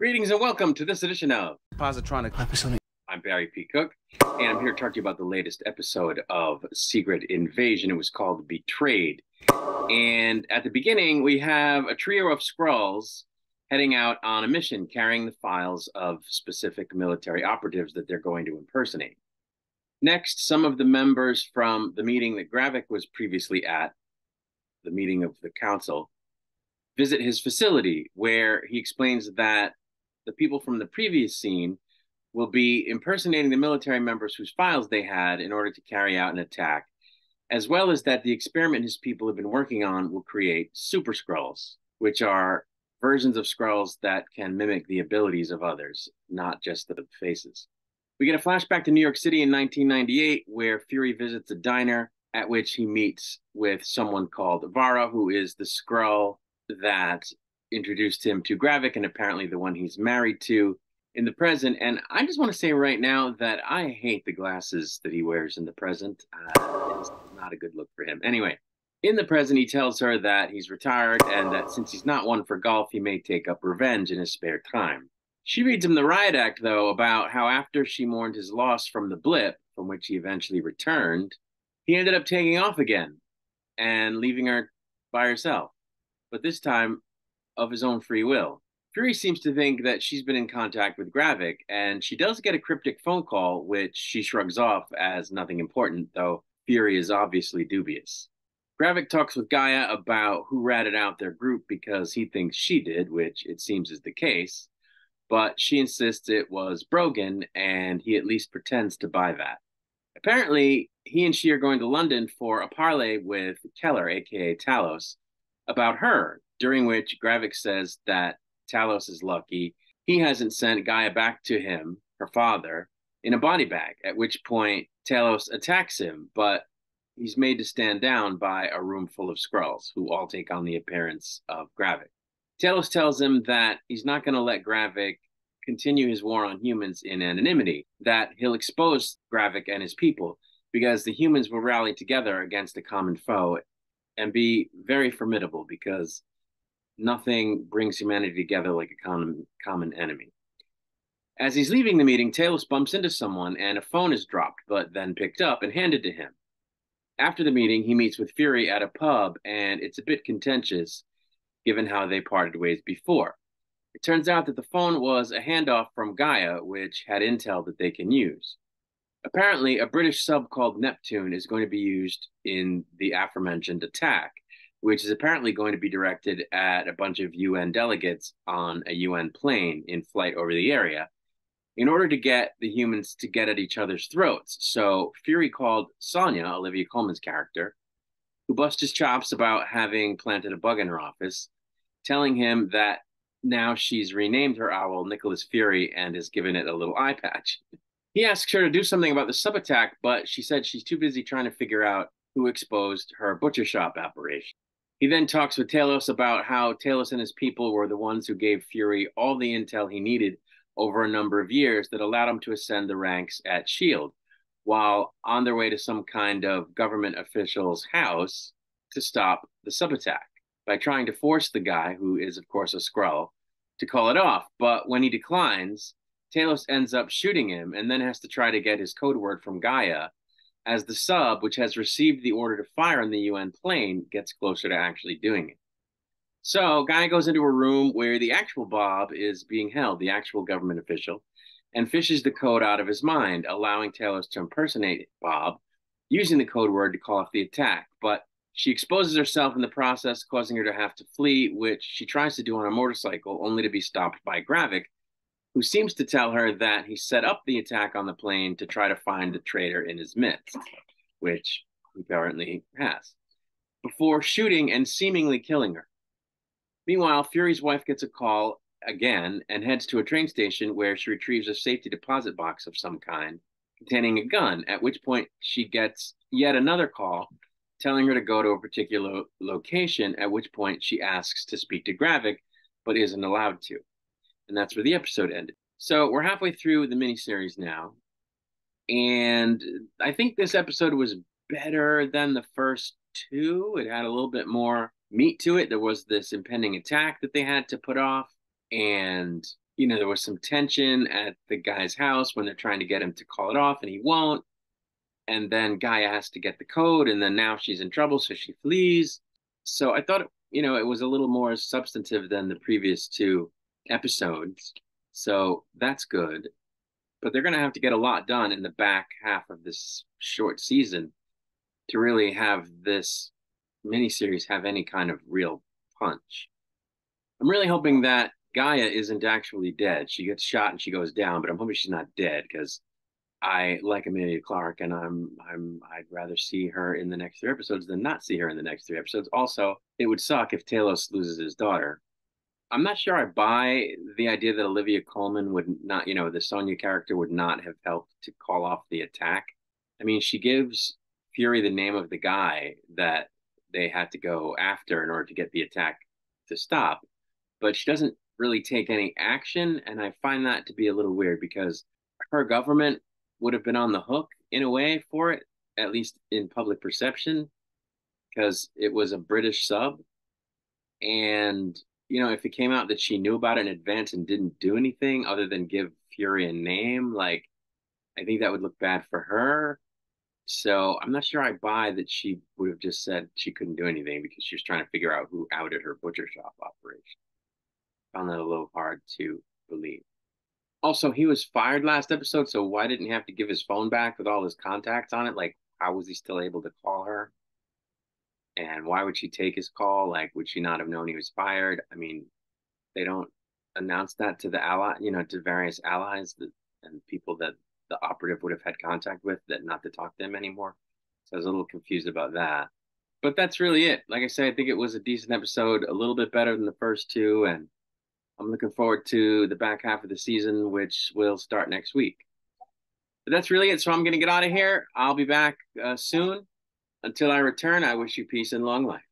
Greetings and welcome to this edition of Positronic. Hypersonic. I'm Barry P. Cook, and I'm here to talk to you about the latest episode of Secret Invasion. It was called Betrayed. And at the beginning, we have a trio of Skrulls heading out on a mission carrying the files of specific military operatives that they're going to impersonate. Next, some of the members from the meeting that Gravik was previously at, the meeting of the council, visit his facility where he explains that the people from the previous scene will be impersonating the military members whose files they had in order to carry out an attack, as well as that the experiment his people have been working on will create super Skrulls, which are versions of Skrulls that can mimic the abilities of others, not just the faces. We get a flashback to New York City in 1998, where Fury visits a diner at which he meets with someone called Varra, who is the Skrull that introduced him to Gravik and apparently the one he's married to in the present. And I just want to say right now that I hate the glasses that he wears in the present. Uh, it's not a good look for him. Anyway, in the present, he tells her that he's retired and that since he's not one for golf, he may take up revenge in his spare time. She reads him the riot act, though, about how after she mourned his loss from the blip, from which he eventually returned, he ended up taking off again and leaving her by herself. But this time of his own free will. Fury seems to think that she's been in contact with Gravik, and she does get a cryptic phone call, which she shrugs off as nothing important, though Fury is obviously dubious. Gravik talks with Gaia about who ratted out their group because he thinks she did, which it seems is the case, but she insists it was Brogan, and he at least pretends to buy that. Apparently, he and she are going to London for a parley with Keller, aka Talos, about her, during which Gravik says that Talos is lucky he hasn't sent Gaia back to him, her father, in a body bag, at which point Talos attacks him, but he's made to stand down by a room full of Skrulls who all take on the appearance of Gravik. Talos tells him that he's not going to let Gravik continue his war on humans in anonymity, that he'll expose Gravik and his people because the humans will rally together against a common foe and be very formidable because nothing brings humanity together like a common common enemy. As he's leaving the meeting, Talos bumps into someone and a phone is dropped, but then picked up and handed to him. After the meeting, he meets with Fury at a pub, and it's a bit contentious given how they parted ways before. It turns out that the phone was a handoff from Gaia, which had intel that they can use. Apparently, a British sub called Neptune is going to be used in the aforementioned attack, which is apparently going to be directed at a bunch of UN delegates on a UN plane in flight over the area in order to get the humans to get at each other's throats. So Fury called Sonya, Olivia Colman's character, who busts his chops about having planted a bug in her office, telling him that now she's renamed her owl Nicholas Fury and has given it a little eye patch. He asks her to do something about the sub attack, but she said she's too busy trying to figure out who exposed her butcher shop operation. He then talks with Talos about how Talos and his people were the ones who gave Fury all the intel he needed over a number of years that allowed him to ascend the ranks at S.H.I.E.L.D., while on their way to some kind of government official's house to stop the sub attack by trying to force the guy, who is, of course, a Skrull, to call it off. But when he declines, Talos ends up shooting him and then has to try to get his code word from Gaia as the sub, which has received the order to fire on the UN plane, gets closer to actually doing it. So, Gaia goes into a room where the actual Bob is being held, the actual government official, and fishes the code out of his mind, allowing Talos to impersonate Bob, using the code word to call off the attack. But she exposes herself in the process, causing her to have to flee, which she tries to do on a motorcycle, only to be stopped by Gravik, who seems to tell her that he set up the attack on the plane to try to find the traitor in his midst, which he apparently has, before shooting and seemingly killing her. Meanwhile, Fury's wife gets a call again and heads to a train station where she retrieves a safety deposit box of some kind containing a gun, at which point she gets yet another call telling her to go to a particular location, at which point she asks to speak to Gravik, but isn't allowed to and that's where the episode ended. So we're halfway through the miniseries now, and I think this episode was better than the first two. It had a little bit more meat to it. There was this impending attack that they had to put off, and you know, there was some tension at the guy's house when they're trying to get him to call it off and he won't. And then Gaia has to get the code, and then now she's in trouble, so she flees. So I thought, you know, it was a little more substantive than the previous two episodes. So that's good. But they're going to have to get a lot done in the back half of this short season to really have this miniseries have any kind of real punch. I'm really hoping that Gaia isn't actually dead. She gets shot and she goes down, but I'm hoping she's not dead because I like Emilia Clarke and I'm I'm I'd rather see her in the next three episodes than not see her in the next three episodes. Also, it would suck if Talos loses his daughter. I'm not sure I buy the idea that Olivia Colman would not, you know, the Sonya character would not have helped to call off the attack. I mean, she gives Fury the name of the guy that they had to go after in order to get the attack to stop, but she doesn't really take any action. And I find that to be a little weird because her government would have been on the hook in a way for it, at least in public perception, because it was a British sub. And, you know, if it came out that she knew about it in advance and didn't do anything other than give Fury a name, like, I think that would look bad for her. So I'm not sure I buy that she would have just said she couldn't do anything because she was trying to figure out who outed her butcher shop operation. Found that a little hard to believe. Also, he was fired last episode, so why didn't he have to give his phone back with all his contacts on it? Like, how was he still able to call her? And why would she take his call? Like, would she not have known he was fired? I mean, they don't announce that to the ally, you know, to various allies that, and people that the operative would have had contact with that not to talk to him anymore. So I was a little confused about that. But that's really it. Like I said, I think it was a decent episode, a little bit better than the first two, and I'm looking forward to the back half of the season, which will start next week. But that's really it. So I'm going to get out of here. I'll be back uh, soon. Until I return, I wish you peace and long life.